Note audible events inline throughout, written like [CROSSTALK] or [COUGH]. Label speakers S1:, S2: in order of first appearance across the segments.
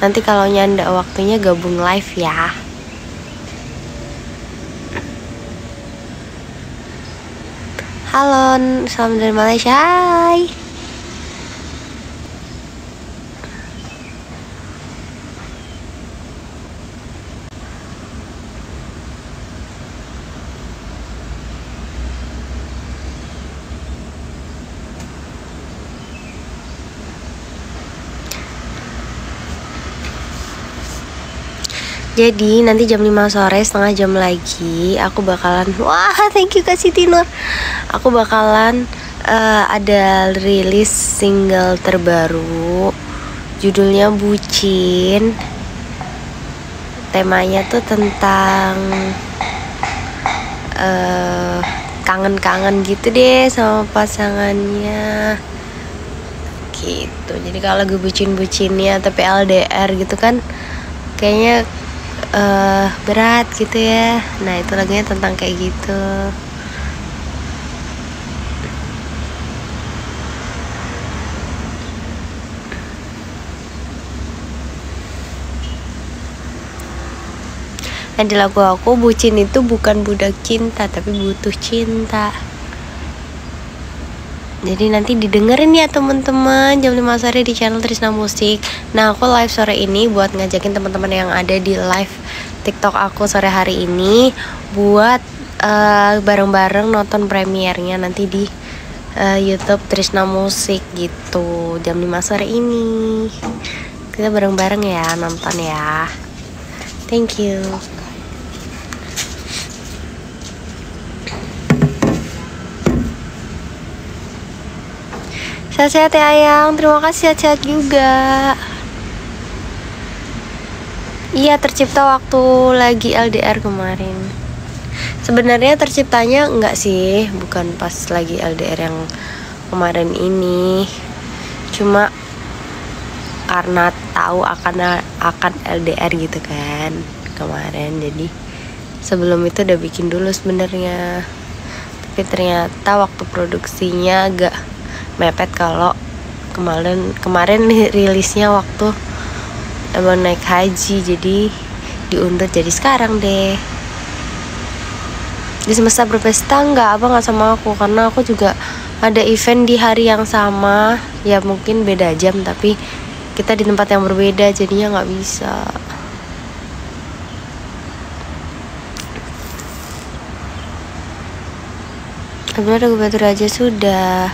S1: nanti kalau nyanda waktunya gabung live ya Halo, salam dari Malaysia. Hai. Jadi nanti jam 5 sore setengah jam lagi aku bakalan [LAUGHS] wah thank you Kak Siti Nur. Aku bakalan uh, ada rilis single terbaru judulnya Bucin. Temanya tuh tentang uh, kangen-kangen gitu deh sama pasangannya gitu jadi kalau lagi bucin-bucinnya tapi LDR gitu kan kayaknya uh, berat gitu ya. Nah itu lagunya tentang kayak gitu. Nah di lagu aku bucin itu bukan budak cinta tapi butuh cinta jadi nanti didengerin ya teman-teman jam 5 sore di channel Trisna Musik. Nah, aku live sore ini buat ngajakin teman-teman yang ada di live TikTok aku sore hari ini buat bareng bareng-bareng nonton premiernya nanti di uh, YouTube Trisna Musik gitu jam 5 sore ini. Kita bareng-bareng ya nonton ya. Thank you. Sehat-sehat ya Ayang, terima kasih sehat-sehat juga. Iya tercipta waktu lagi LDR kemarin. Sebenarnya terciptanya enggak sih, bukan pas lagi LDR yang kemarin ini. Cuma karena tahu akan akan LDR gitu kan kemarin. Jadi sebelum itu udah bikin dulu sebenarnya. Tapi ternyata waktu produksinya agak mepet kalau kemarin kemarin rilisnya waktu emang naik haji jadi diundur jadi sekarang deh. Di semesta berpesta nggak apa nggak sama aku karena aku juga ada event di hari yang sama. Ya mungkin beda jam tapi kita di tempat yang berbeda jadinya nggak bisa. Sebenarnya Batu Raja sudah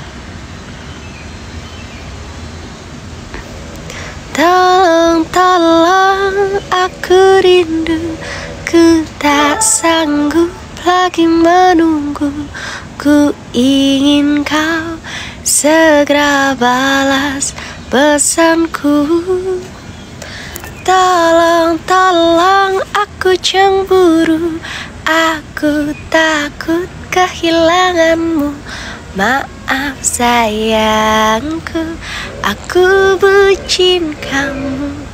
S1: Tolong, aku rindu Ku tak sanggup lagi menunggu. Ku ingin kau segera balas pesanku. Tolong, tolong aku cemburu. Aku takut kehilanganmu. Maaf sayangku. Aku bucin kamu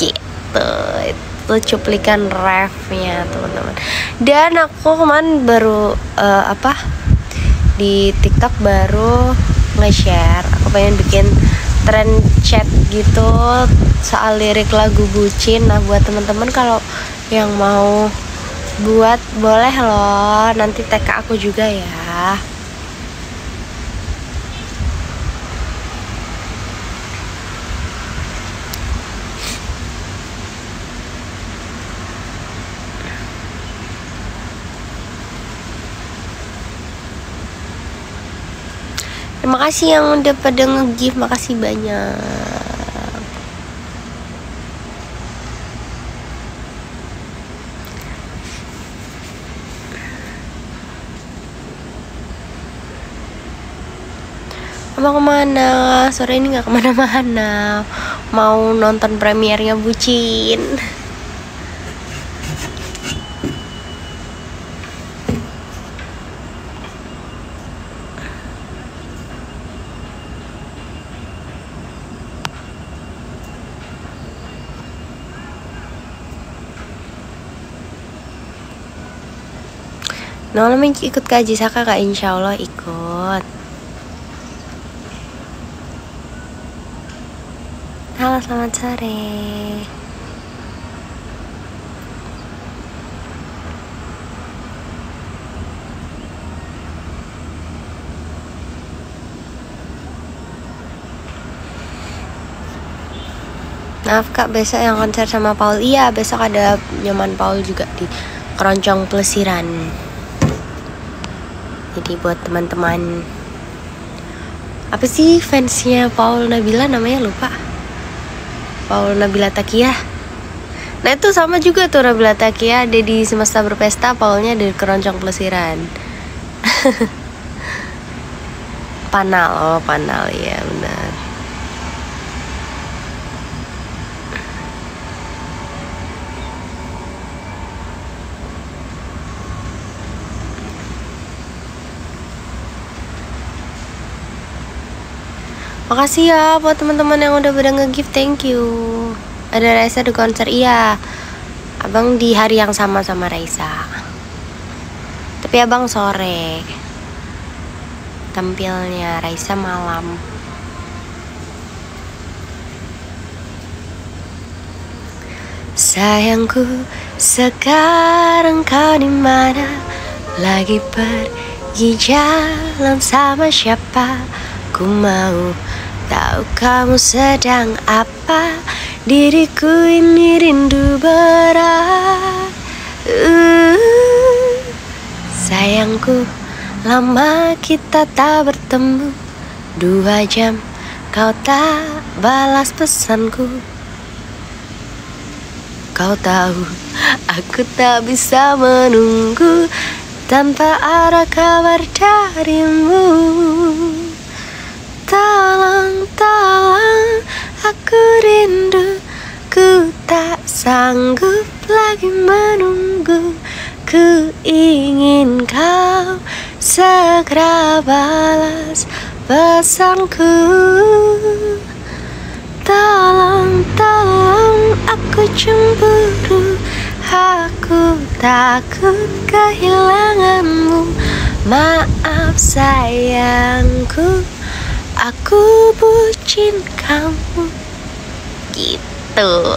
S1: Gitu. Itu cuplikan refnya teman-teman. Dan aku kemarin baru uh, Apa Di tiktok baru Nge-share. Aku pengen bikin tren chat gitu Soal lirik lagu bucin Nah buat teman-teman kalau Yang mau buat boleh loh. Nanti tag aku juga ya Terima kasih yang udah pada nge-give, makasih banyak. Mau ke mana? Sore ini nggak ke mana-mana. Mau nonton premiernya Bucin. Nolah ikut kaji Saka kak? Insya Allah ikut. Halo, selamat sore. Maaf kak, besok yang konser sama Paul. Iya, besok ada nyaman Paul juga di Keroncong Pelesiran Jadi buat teman-teman. Apa sih fansnya Paul Nabila? Namanya lupa. Paul Nabila Takia Nah itu sama juga tuh Nabila Takia Ada di Semesta Berpesta, Paulnya di Keroncong Pelesiran. [LAUGHS] Panal, oh Panal. Ya benar Makasih ya buat teman-teman yang udah pada nge-gift, thank you. Ada Raisa di konser, iya. Abang di hari yang sama sama Raisa. Tapi abang sore. Tampilnya Raisa malam. Sayangku, sekarang kau di mana? Lagi pergi jalan sama siapa? Ku mau Tahu kamu sedang apa. Diriku ini rindu berat uh, Sayangku Lama kita tak bertemu. Dua jam Kau tak balas pesanku. Kau tahu Aku tak bisa menunggu Tanpa ada kabar darimu Tolong, tolong Aku rindu. Ku tak sanggup lagi menunggu. Ku ingin kau segera balas pesanku. Tolong, tolong aku cemburu. Aku takut kehilanganmu. Maaf sayangku Aku bucin kamu. Gitu. [LAUGHS]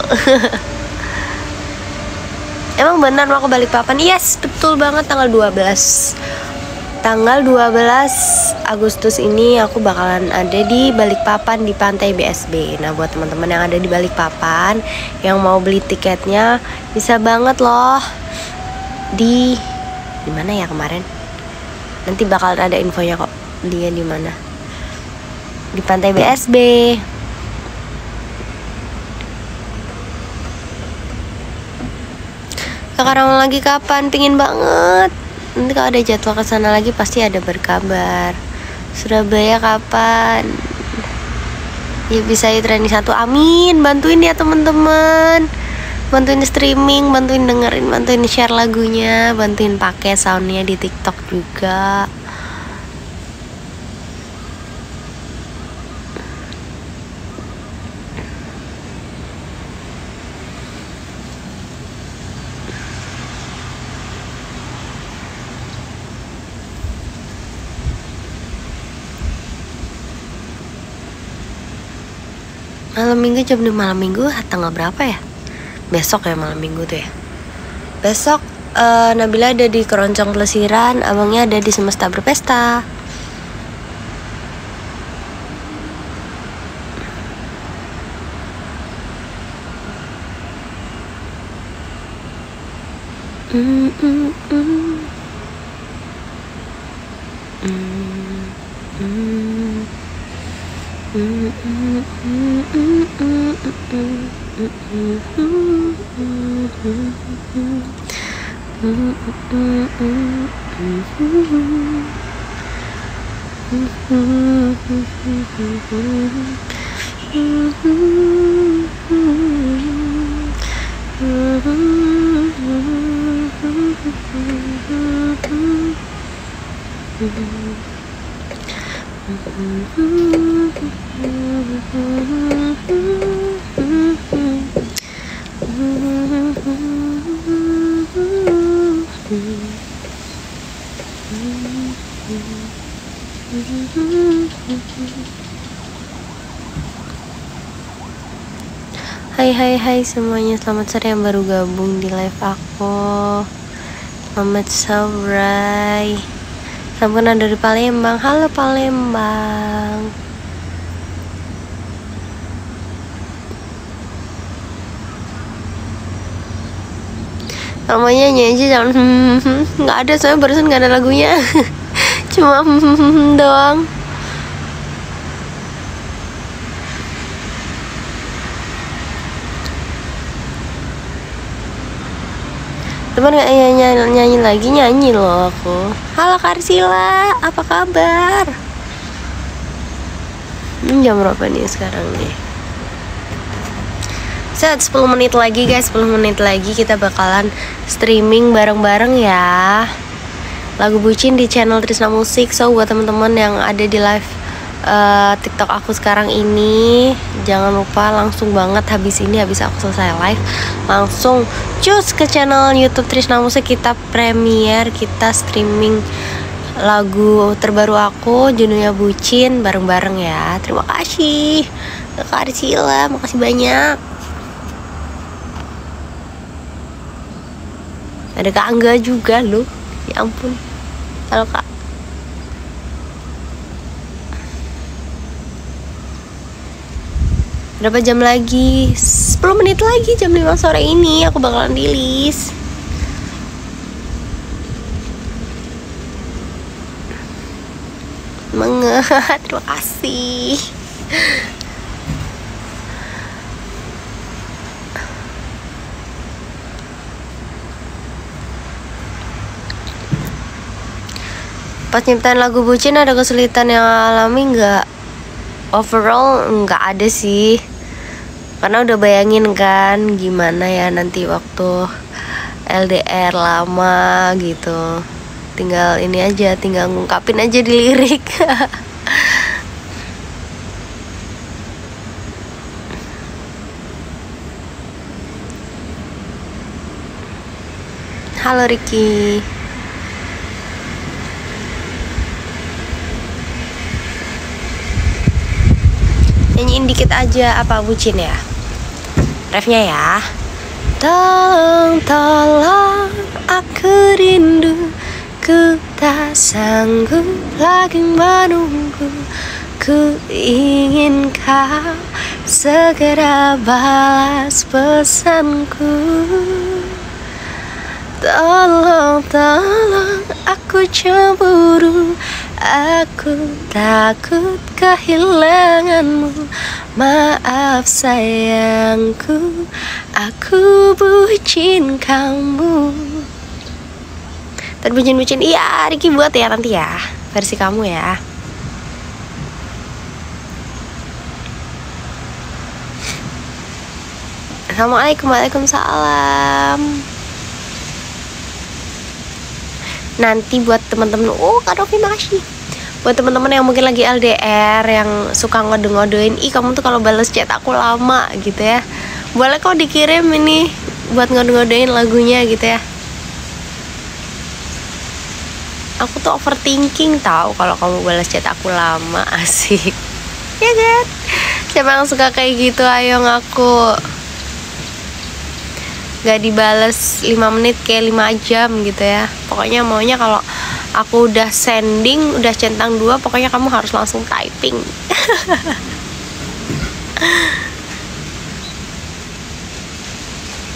S1: Emang benar mau ke Balikpapan? Yes, betul banget. Tanggal 12 Tanggal 12 Agustus ini aku bakalan ada di Balikpapan di Pantai BSB Nah buat teman-teman yang ada di Balikpapan Yang mau beli tiketnya Bisa banget loh. Di di mana ya kemarin? Nanti bakal ada infonya kok. Dia di mana di pantai BSB sekarang lagi kapan? Pingin banget. Nanti kalau ada jadwal ke sana lagi pasti ada berkabar. Surabaya kapan? Ya bisa ya training satu. Amin. Bantuin ya teman-teman. Bantuin streaming bantuin dengerin bantuin share lagunya bantuin pakai soundnya di tiktok juga malam minggu jam 5 malam minggu tanggal berapa ya? Besok ya malam minggu tuh ya. Besok uh, Nabila ada di keroncong pelesiran abangnya ada di semesta berpesta. -mm -mm. Mm Mm-hmm. Hai hai hai semuanya. Selamat sore yang baru gabung di live aku. Selamat sore. Sampai dari Palembang. Halo Palembang. Namanya nyanyi jangan [LAUGHS] nggak ada soalnya barusan nggak ada lagunya. [LAUGHS] Cuma [LAUGHS] doang. Teman nggak nyanyi, nyanyi lagi? Nyanyi loh aku. Halo Karsila apa kabar? Hmm, jam berapa nih sekarang nih set 10 menit lagi guys. 10 menit lagi kita bakalan streaming bareng-bareng ya. Lagu bucin di channel Trisna Musik so buat teman-teman yang ada di live uh, TikTok aku sekarang ini jangan lupa langsung banget habis ini habis aku selesai live langsung cus ke channel YouTube Trisna Musik kita premiere kita streaming lagu terbaru aku judulnya Bucin bareng-bareng ya. Terima kasih. Kak Arsila makasih banyak ada Kak Angga juga loh ya ampun. Halo Kak. Berapa jam lagi? 10 menit lagi jam 5 sore ini. Aku bakalan rilis. Menget, [LAUGHS] terima kasih Pas nyiptain lagu bucin ada kesulitan yang alami nggak? Overall nggak ada sih. Karena udah bayangin kan gimana ya nanti waktu LDR lama gitu. Tinggal ini aja tinggal ngungkapin aja di lirik. [LAUGHS] Halo Ricky Nyanyiin dikit aja apa bucin ya? Refnya ya. Tolong, tolong aku rindu. Ku tak sanggup lagi menunggu. Ku ingin kau segera balas pesanku. Tolong, tolong aku cemburu Aku takut kehilanganmu. Maaf sayangku. Aku bucin kamu. Terbucin-bucin Iya Riki buat ya nanti ya. Versi kamu ya. Assalamualaikum Waalaikumsalam. Nanti buat teman-teman. Oh Kak Dovi makasih buat teman-teman yang mungkin lagi LDR yang suka ngode-ngodein ih kamu tuh kalau balas chat aku lama gitu ya. Boleh kok dikirim ini buat ngode-ngodein lagunya gitu ya. Aku tuh overthinking tahu kalau kamu balas chat aku lama [LAUGHS] asik. Ya kan? Siapa yang suka kayak gitu? Ayo ngaku. Gak dibales 5 menit kayak 5 jam gitu ya. Pokoknya maunya kalau aku udah sending udah centang dua pokoknya kamu harus langsung typing. [LAUGHS]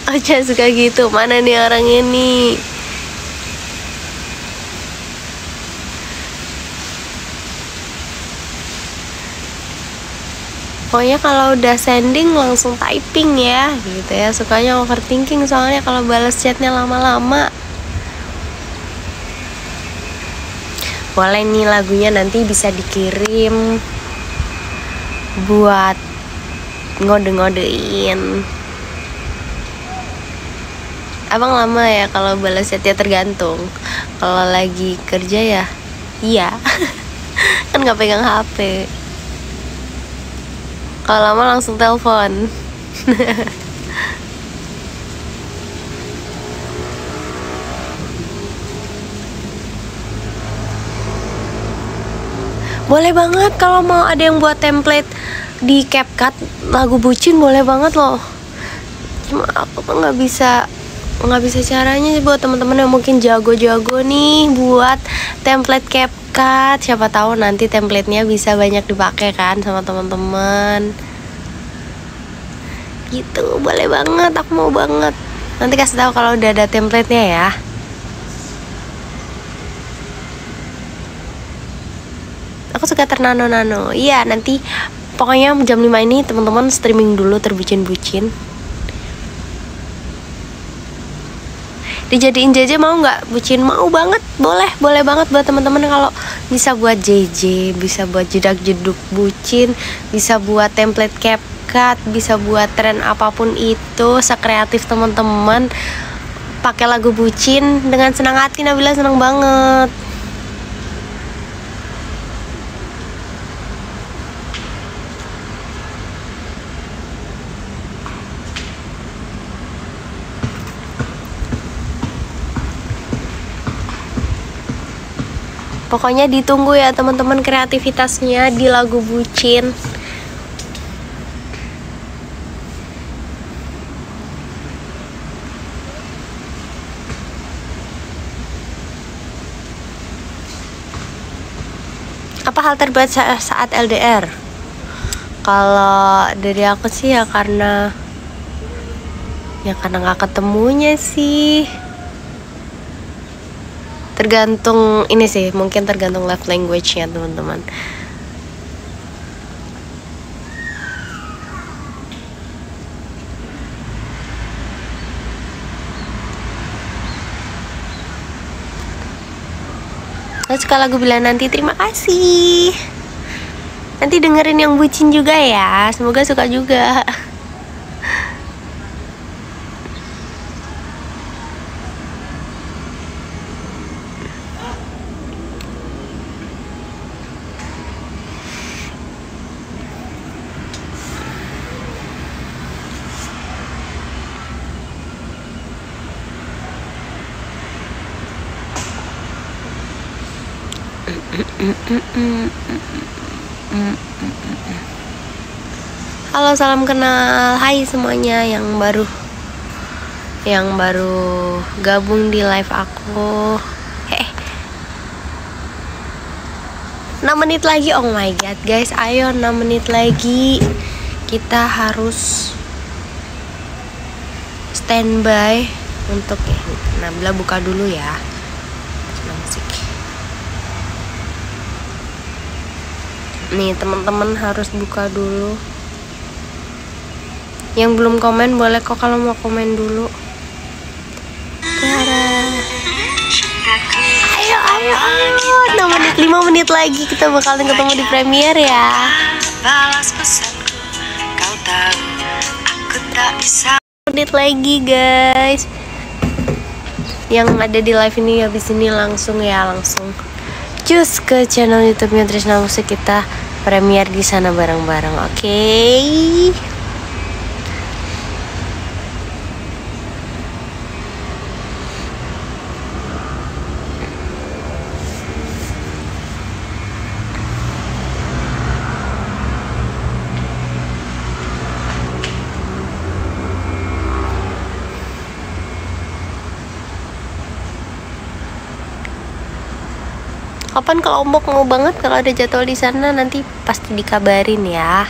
S1: Ocha suka gitu mana nih orang ini? Pokoknya kalau udah sending langsung typing ya gitu ya. Sukanya overthinking soalnya kalau balas chatnya lama-lama boleh nih lagunya nanti bisa dikirim buat ngode-ngodein. Abang lama ya kalau balas chat ya tergantung. Kalau lagi kerja ya iya. [LAUGHS] Kan nggak pegang hp kalau lama langsung telepon [LAUGHS] boleh banget kalau mau ada yang buat template di CapCut lagu bucin boleh banget loh. Cuma aku tuh nggak bisa nggak bisa caranya sih buat teman-teman yang mungkin jago-jago nih buat template CapCut. Siapa tahu nanti templatenya bisa banyak dipakai kan sama teman-teman gitu boleh banget aku mau banget. Nanti kasih tahu kalau udah ada templatenya ya aku suka ternano-nano. Iya nanti pokoknya jam 5 ini teman-teman streaming dulu terbucin-bucin. Dijadiin JJ mau nggak? Bucin. Mau banget. Boleh boleh banget buat teman-teman. Kalau bisa buat JJ bisa buat jedak jeduk bucin bisa buat template CapCut bisa buat tren apa pun itu sekreatif teman-teman. Pakai lagu bucin dengan senang hati Nabila senang banget Pokoknya ditunggu ya teman-teman kreativitasnya di lagu bucin. Apa hal terberat saat LDR? Kalau dari aku sih ya karena ya karena nggak ketemunya sih tergantung ini sih mungkin tergantung love language nya teman-teman. Terus kalau lagu bilang nanti terima kasih. Nanti dengerin yang bucin juga ya Semoga suka juga [LAUGHS] Halo salam kenal. Hai semuanya yang baru Yang baru gabung di live aku. Eh 6 menit lagi. Oh my god guys. Ayo 6 menit lagi. Kita harus Standby Untuk ya. Nabila buka dulu ya. Nih teman-teman harus buka dulu yang belum komen boleh kok kalau mau komen dulu. Ayo ayo ayo. 6 menit 5 menit lagi kita bakalan ketemu di premiere ya. Balas pesanku. Kau tahu aku tak bisa. Menit lagi guys. Yang ada di live ini habis ini langsung ya langsung. Cus ke channel YouTube-nya Trisna Musik kita. Premier di sana bareng-bareng. Oke. Okay? Kapan ke Lombok mau banget kalau ada jadwal di sana nanti pasti dikabarin ya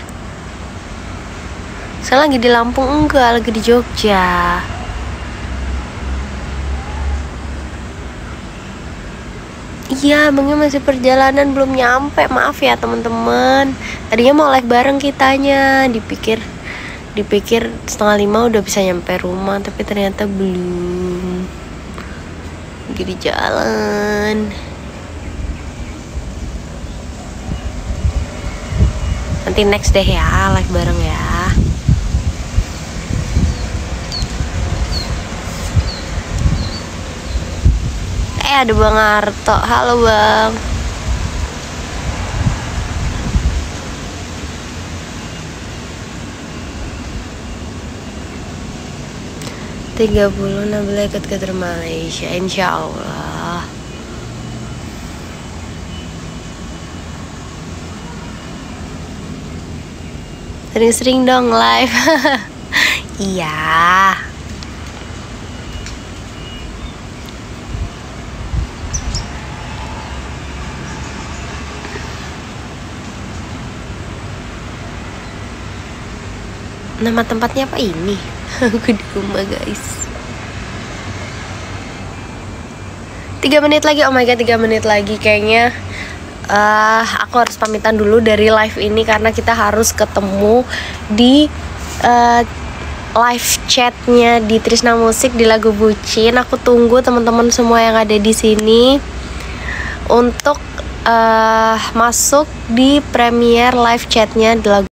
S1: saya lagi di Lampung enggak lagi di Jogja Iya, abangnya masih perjalanan belum nyampe. Maaf ya teman-teman. Tadinya mau live bareng kitanya, dipikir dipikir setengah lima udah bisa nyampe rumah, tapi ternyata belum. Lagi di jalan. Nanti next deh ya live bareng ya. Eh ada Bang Arto. Halo Bang. Tiga puluh enam ikut ke Malaysia Insya Allah sering-sering dong live [LAUGHS] Iya. Nama tempatnya apa ini? [LAUGHS] Aku di rumah guys. Tiga menit lagi, oh my god, tiga menit lagi kayaknya. Uh, aku harus pamitan dulu dari live ini karena kita harus ketemu di uh, live chatnya di Trisna Musik di lagu Bucin. Aku tunggu teman-teman semua yang ada di sini untuk uh, masuk di premiere live chatnya di lagu